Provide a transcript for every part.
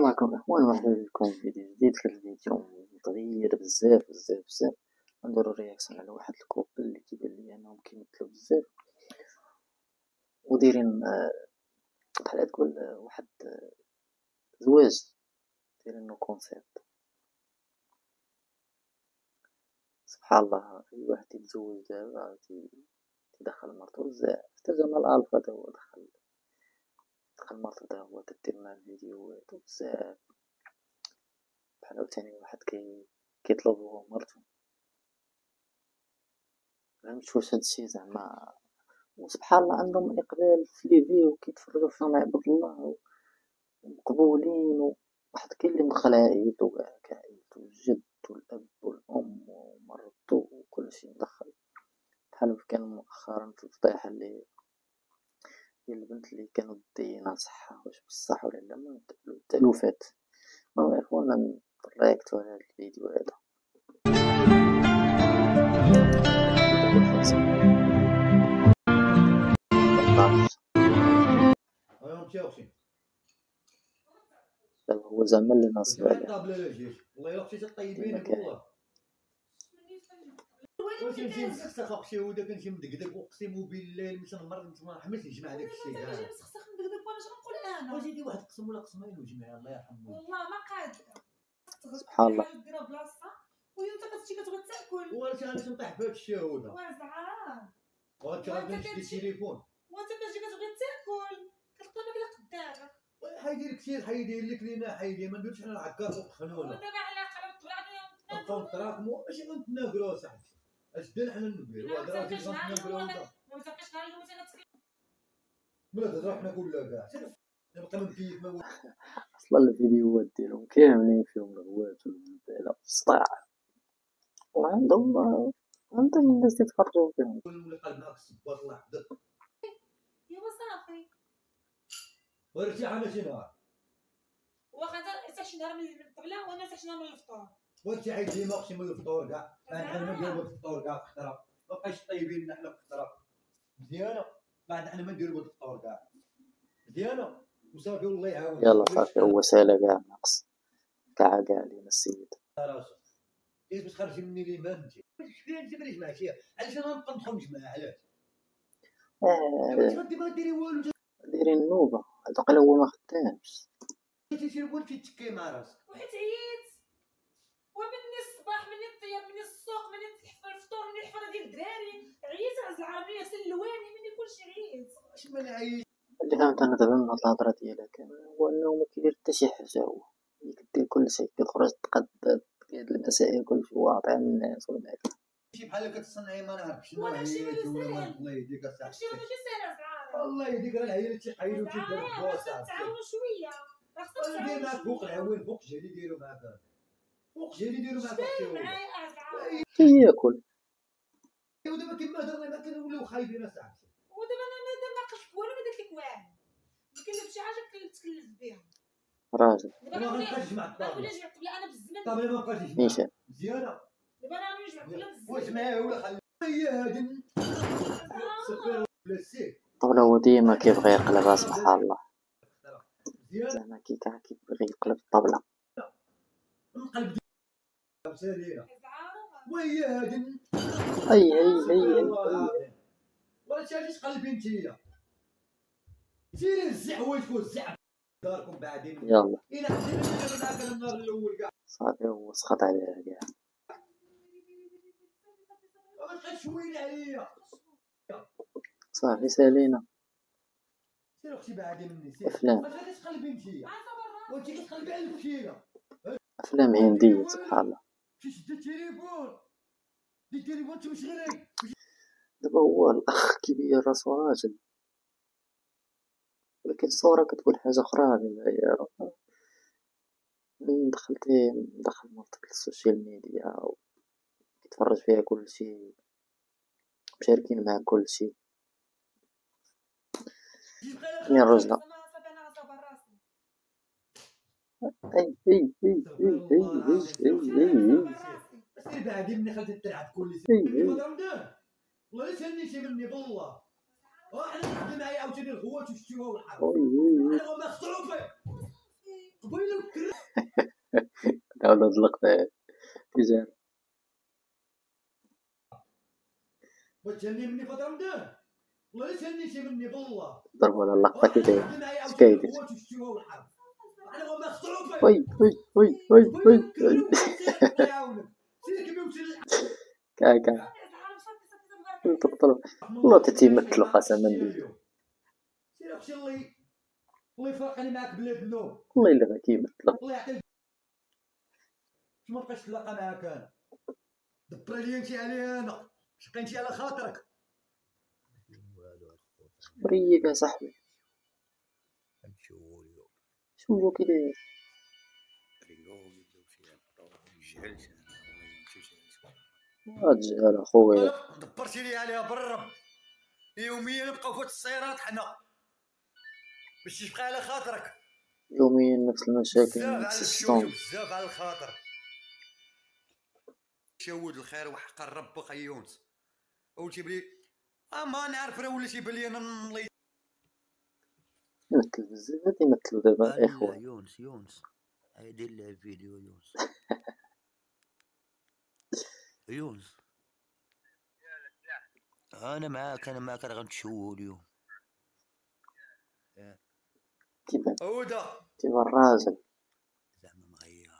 مرحبا معكم الاخوان مرحبا بكم في فيديو جديد في الفيديو صغير بزاف بزاف بزاف نديرو réaction على واحد ال couple اللي كيبان لي انهم كيمثلو بزاف ودايرين بحال تقول واحد زواج دايرينو concept سبحان الله اي واحد يتزوج دابا تيدخل مرتو بزاف حتى جمال الفا هو دخل تا هو تدير مع الفيديوهات وبزاف بحال عاوتاني واحد كي كيطلب مرتو. مفهمتش واش هادشي زعما. وسبحان الله عندهم إقبال في لي فيديو كيتفرجو فيهم عباد الله ومقبولين وواحد كاين اللي مدخل عائلتو كاع عائلتو الجد والاب والام ومرتو وكلشي مدخل بحال كان مؤخرا في الفضيحة اللي ديال البنت اللي كانوا دينا صحة واش بصح ولا لا ما التألفات المهم اخوانا رياكتو على هاد الفيديو هذا. هو زعما اللي ناصب عليه والله الا أختي طيبين والله واش نمشي نسخسخ أختي ودا كنمشي مدقدق اقسم بالله ما حملتش نجمع داك الشيء كاع نسخسخ مدقدق وأنا شنقول أنا؟ وزيدي واحد قسم ولا قسمين وجمعي الله يرحمه. والله ما قادره سبحان الله. ديرها بلاصتها وهي انت كتمشي كتبغي تاكل. واش أنا نطيح بهاد الشهوده واسعه وانت غادي نشري التليفون وانت كتجي كتبغي تاكل كتلقى الماكله قدامك. حيدير كثير حيدير لك لينا حيدير ما نديرش حنا العكاز وخنونه ودابا على قرب طلعنا نبقاو نتراكموا ماشي غنتناقروا صاحبي. اش دير حنا هذا راه تيجي غنتناقروا ما تبقاش نهار الأول بلا تهضر حنا كلها كاع. نبقى ما أصلا الفيديوهات ديالهم كاملين فيهم الغوات والزبالة والصداع. وعندهم عندهم الناس يتفرجوا فيهم. قلب معاك الصباط الله يحفظك ايوا صافي. ورجع أنا شي نهار واخا انت شي نهار من الطبله وأنا شي نهار من الفطور. وانت عيد ديما من الفطور كاع ما نديرو الفطور كاع في خطره ما بقايش طيبين حنا في خطره مزيانة. بعد حنا ما نديرو الفطور كاع مزيانة. وصافي والله يعاون يلا صافي. هو سالة كاع ناقص كاع كاع علينا السيد راسك كيف باش تخرجي مني انت واش فيها انت ماليش شي علاش أنا نبقى ندخل نجمع علاش؟ آه. أنت ما ديري والو. دايرين النوبة. عتقل هو ما خدامش. تيسير تيتكي مع راسك. وحيت عييت. العشيه مني السوق مني تحفر الفطور مني الحفرة ديال الدراري. عييت عز العربية سلواني مني كلشي عييت. اش من عييت اللي فهمت أنا دابا من هاد الهضرة ديالك هو انه ما كيدير حتى شي حاجة هو اللي كل شيء كيخرج تقدر كيهد المسائل كلشي واعطيها للناس ولا معك شي بحال كتصنعي ما نعرفش شنو هادشي الله يهديك اصاحبي هادشي ساهل الله يهديك راه العيال تيحيلو تيديروا بوصه تعاونوا شوية. خاصك تعاونوا معاك فوق العوين فوق الجهل يديروا معاك. وقجيري ياكل؟ إيه، ودابا ما كنوليو خايبين اصاحبي ودابا أنا ما ناقش والو ما درت لك والو شي حاجة كنتكلف بها. راجل. دابا الطابله أنا بالزمن الطابله ما بقاش مزيانه دابا ولا هي هادي هو ديما كيبغي يقلبها سبحان الله. زعما كي كيبغي يقلب الطاولة وهي هادي اي اي اي. ولا تجيش قلبي نتيا سيري الزع الزع داركم بعدين يلا. إلى حسيت النهار الأول كاع صافي هو سخط عليها. كاع عليا صافي سالينا سير أختي بعدي مني سير أفلام. ما غاديش قلبي نتيا وانت كتقلبي على الكيله أفلام هندية سبحان الله. التليفون التليفون دابا هو الأخ كبير راسو راجل ولكن الصورة كتقول حاجة أخرى من دخلت دخل مرتك السوشيال ميديا كيتفرج فيها كلشي مشاركين مع كلشي. من رجله اي اي اي اي اي اي اي اي سير بعدي مني خليت تلعب كل. رمضان والله لا تهنيتي مني بالله حنا نخدم معايا عاوتاني الغوات وشتيوها والحرب اي اي أنا ما خطروفي قبيله وكر هذا اللقطة تجار ما تجني مني فتره مدان والله لا تجنيش مني بالله ضربوا على خدي معايا عاوتاني سكايدت والحرب. وي وي وي وي وي وي وسير كاكا تقتل والله تتيمثلوا قسما اخشى الله يفرقني معاك بلاد النوم والله الا كيمثلوا الله يعطيك ما بقاش تلاقى معاك أنا دبر لي انت علي أنا انت على خاطرك مريق يا صاحبي شوفوا كده رجال اخويا دبرتي لي عليها بالرب يوميا نبقاو فوق السيارات حنا باش تبقى على خاطرك يوميا نفس المشاكل نفس الصوم بزاف على الخاطر شود الخير وحق الرب خيونس قلت بلي اما نعرف راه وليتي بلي أنا نلي يمثل بزاف يمثلوا دابا قال الاخوان يونس يونس. هيدير الفيديو يونس. يونس. أنا معاك أنا معاك راه غنتشوهو اليوم. تيبان هودا تيبان راجل زعما مغير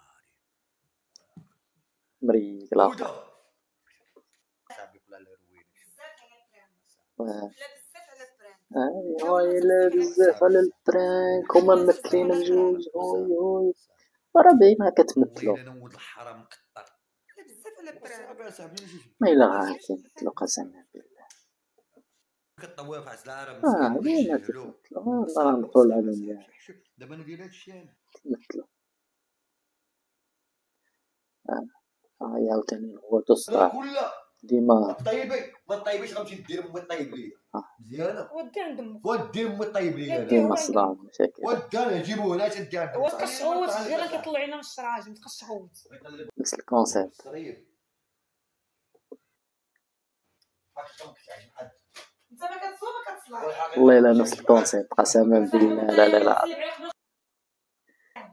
آه. لا آه، هاي لا بزاف على البرانك هما ممثلين بجوج هوي هوي يا صاحبي نجي ما الا غير كيمثلوا قسما بالله آه باينه تمثلوا آه، والله راه ندخلوا العالم دابا ندير هادشي أنا تمثلوا آه هاي عاوتاني تصدع كلها ديما. طيبي ما طيبيش غنمشي ندير امي طيب ليا آه. مزيانه ودي عندهم ودي امي طيب ليا ديما صداع مشاكل. ودي أنا جيبوه هنا تدي هو تقشعوت الجيران كيطلعوا لنا من الشراجم تقشعوت نفس الكونسيبت صغير انت ما كتصوم ما كتصلح والله إلا نفس الكونسيبت قسما بالله لا لا لا.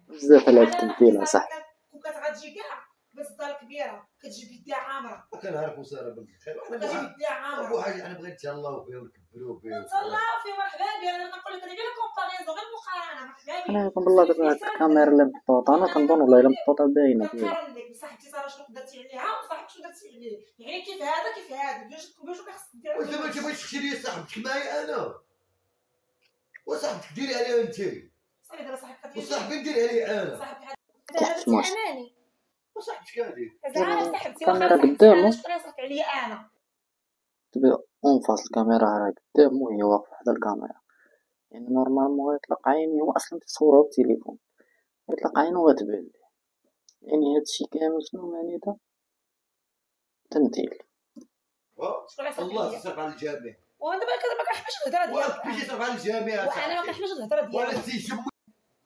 بزاف على التمثيل اصاحبي كون كتغتجي كاع. بس الدار كبيرة كتجيب يديها عامرة. كنعرفوا ساره بالخير. كتجيب يديها عامرة. حاجة أنا بغيت نتهلاو ونكبروا به تهلا في مرحبا أنا كنقول لك غير الكومباريزون غير المقارنة مرحبا أنا كنظن بالله دابا هاد الكاميرا اللي محطوطه أنا كنظن والله إلا محطوطه باينة كنقارن لك ساره شنو درتي عليها وصاحبك شنو درتي عليه؟ يعني كيف هذا كيف هذا؟ بجوج بجوج كيخصك دير وأنت ما تبغيش تخشي لي صاحبتك معايا أنا. وصاحبتك ديري عليها انت صافي دابا صاحبك كتجي وصاحبي ندير عليه أنا. ماش. اناني زعما صاحبتي الكاميرا واخا قدامه. شكون يصرف عليا أنا. en face الكاميرا راه قدام وهي واقفة حدا الكاميرا. يعني normalement غيطلق عيني هو أصلا تصورها بالتليفون. يطلق عينه وتبان ليه يعني هادشي كامل شنو معناتها؟ تمثيل. الله يصرف على الجميع وأنا دابا كذا ما كنحبش الهضره ديالك يصرف على الجميع وأنا ما كنحبش الهضره ديالك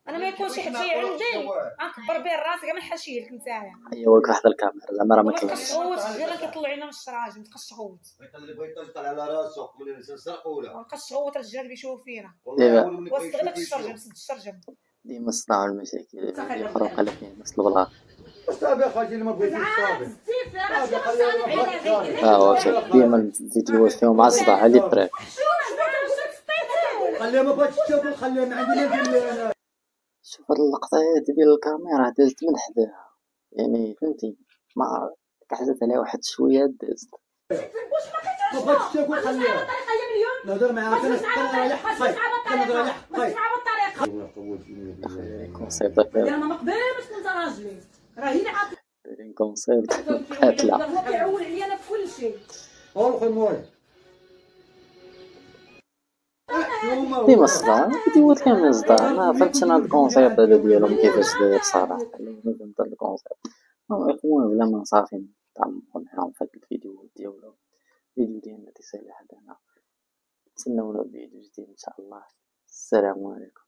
أنا ما يكونش شي حد جاي عندي. غنكبر به راسي كاع ما نحاشي لك نتايا. هي واقفه حدا الكاميرا. زعما راه ما ما كاينش تقشعوت الجيران كيطلعوا لنا من الشراجم تقشعوت اللي بغيت يطلع على راسه. من الانسان ولا؟ ونقشعوت الرجال بيشوفوا فينا. دابا. وسط غير الشرجم. سد الشرجم. ديما الصداع والمشاكل اللي يخرق على فيها نفس البلاصه صافي اخواتي اللي ما بغيتيش صافي ها هو شوف ديما الفيديوهات فيهم مع الصداع هادي بريك خليها ما بغاتش تاكل خليها ما ندير لها أنا شوف هاد اللقطة هادي ديال الكاميرا دازت من حداها. يعني فهمتي؟ ما كحزت عليها واحد شوية دازت. ما بغاتش تاكل خليها. نهضر معاك أنا كنهضر على حقي كنهضر على حقي concept هكا أنا ما نقدرش كنت راجلي راه اللي عاطي دايرين concept قاتلة هو كيعول عليا أنا في كل شيء. قول خويا مولاي ديما الصداع الفيديوهات كاملين الصداع ما فهمتش أنا هاد ال concept هذا ديالهم كيفاش داير صراحة ما فهمت هاد ال concept الاخوان بلا ما صافي نتعمقوا معاهم في هاد الفيديو ديالهم الفيديو ديالنا تيسالي حد هنا. تسناونا بفيديو جديد إن شاء الله. السلام عليكم.